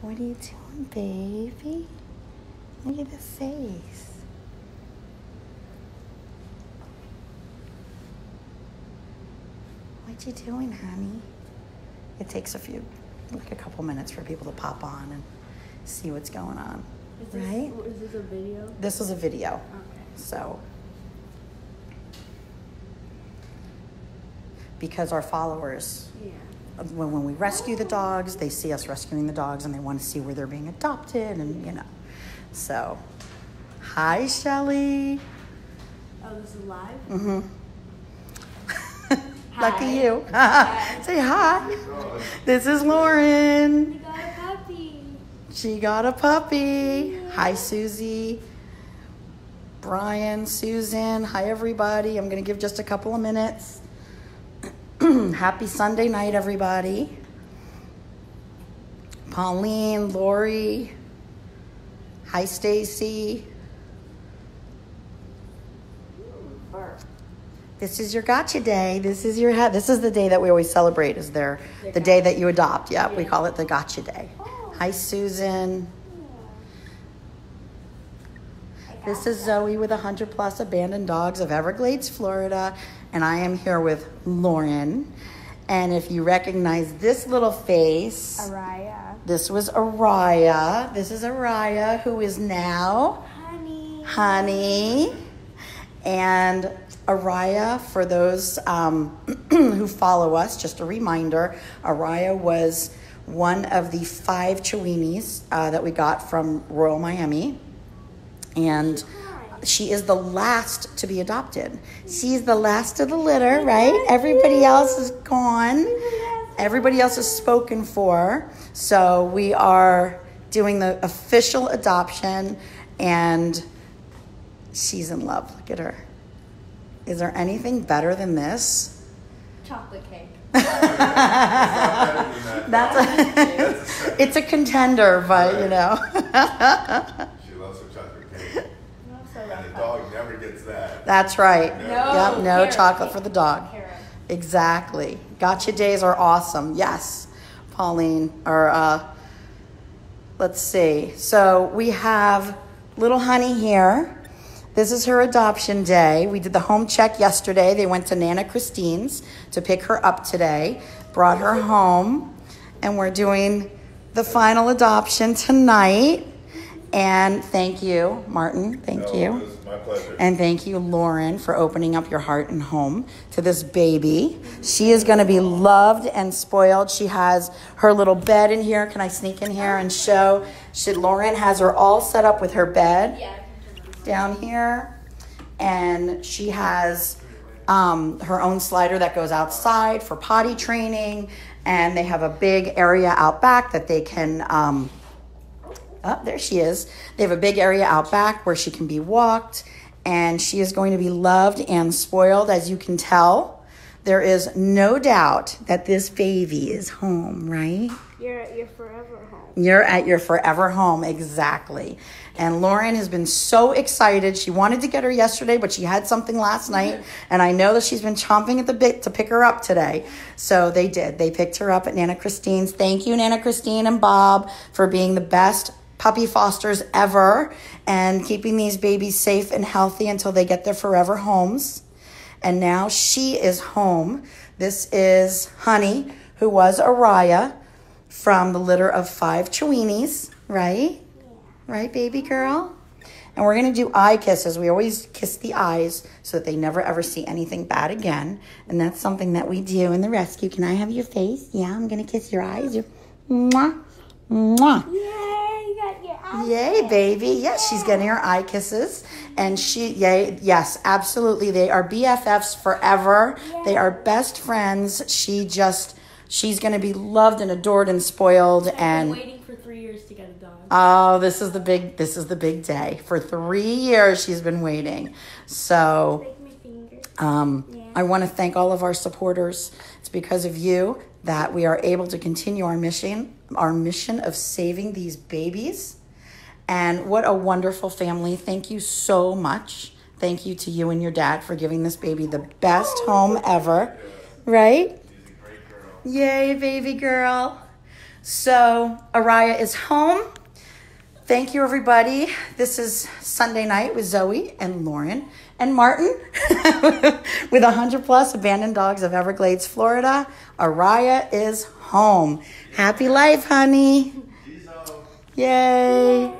What are you doing, baby? Look at the face. What you doing, honey? It takes a few, like a couple minutes for people to pop on and see what's going on, Is this, right? Is this a video? This is a video, Okay. so. Because our followers Yeah. When, when we rescue the dogs, they see us rescuing the dogs and they want to see where they're being adopted and you know. So, hi Shelly. Oh, this is live? Mm-hmm. Lucky you. Hi. Say hi. This is Lauren. You got a puppy. She got a puppy. Hi Susie. Brian, Susan. Hi everybody. I'm going to give just a couple of minutes. Happy Sunday night, everybody. Pauline, Lori. Hi, Stacy. This is your gotcha day. This is your ha- this is the day that we always celebrate. Is there The the day that you adopt? Yeah, we call it the gotcha day. Oh. Hi, Susan. This is Zoe with 100 plus abandoned dogs of Everglades, Florida, and I am here with Lauren. And if you recognize this little face, Ariyah. this was Ariyah. This is Ariyah, who is now Honey. Honey. And Ariyah, for those um, who follow us, just a reminder Ariyah was one of the five Chiweenies uh, that we got from Royal Miami. And she is the last to be adopted. She's the last of the litter, right? Everybody else is gone. Everybody else is spoken for. So we are doing the official adoption, and she's in love. Look at her. Is there anything better than this? Chocolate cake. That's a, it's a contender, but you know. She loves her chocolate cake. No, so And the rough. dog never gets that. That's right. No. Yep, no carrot chocolate cake. for the dog. Carrot. Exactly. Gotcha days are awesome. Yes, Pauline. Or uh, let's see. So we have little Honey here. This is her adoption day. We did the home check yesterday. They went to Nana Christine's to pick her up today, brought her home, and we're doing the final adoption tonight. And thank you, Martin. Thank you. It was my pleasure. And thank you, Lauren, for opening up your heart and home to this baby. She is going to be loved and spoiled. She has her little bed in here. Can I sneak in here and show? She, Lauren has her all set up with her bed Yeah, I can turn it down here. And she has um, her own slider that goes outside for potty training. And they have a big area out back that they can. Um, Oh, there she is. They have a big area out back where she can be walked, and she is going to be loved and spoiled, as you can tell. There is no doubt that this baby is home, right? You're at your forever home. You're at your forever home, exactly. And Lauren has been so excited. She wanted to get her yesterday, but she had something last night. Mm-hmm. And I know that she's been chomping at the bit to pick her up today. So they did. They picked her up at Nana Christine's. Thank you, Nana Christine and Bob, for being the best puppy fosters ever and keeping these babies safe and healthy until they get their forever homes. And now she is home. This is Honey, who was Ariyah from the litter of five Chiweenies, right? Right, baby girl? And we're gonna do eye kisses. We always kiss the eyes so that they never ever see anything bad again. And that's something that we do in the rescue. Can I have your face? Yeah, I'm gonna kiss your eyes. Your- Mwah. Mwah. Yay, you got your eye. Yay, baby. Yes, she's getting her eye kisses. And she, yay, yes, absolutely. They are BFFs forever. They are best friends. She just, she's going to be loved and adored and spoiled. I've been And waiting for three years to get a dog. oh, this is the big, this is the big day. For three years, she's been waiting. So, Break my finger. um, Yeah. I want to thank all of our supporters. It's because of you that we are able to continue our mission, our mission of saving these babies. And what a wonderful family. Thank you so much. Thank you to you and your dad for giving this baby the best home ever. Right? Yay, baby girl. So Ariyah is home. Thank you, everybody. This is Sunday night with Zoe and Lauren and Martin with 100 plus abandoned dogs of Everglades, Florida. Ariyah is home. Happy life, honey. Yay.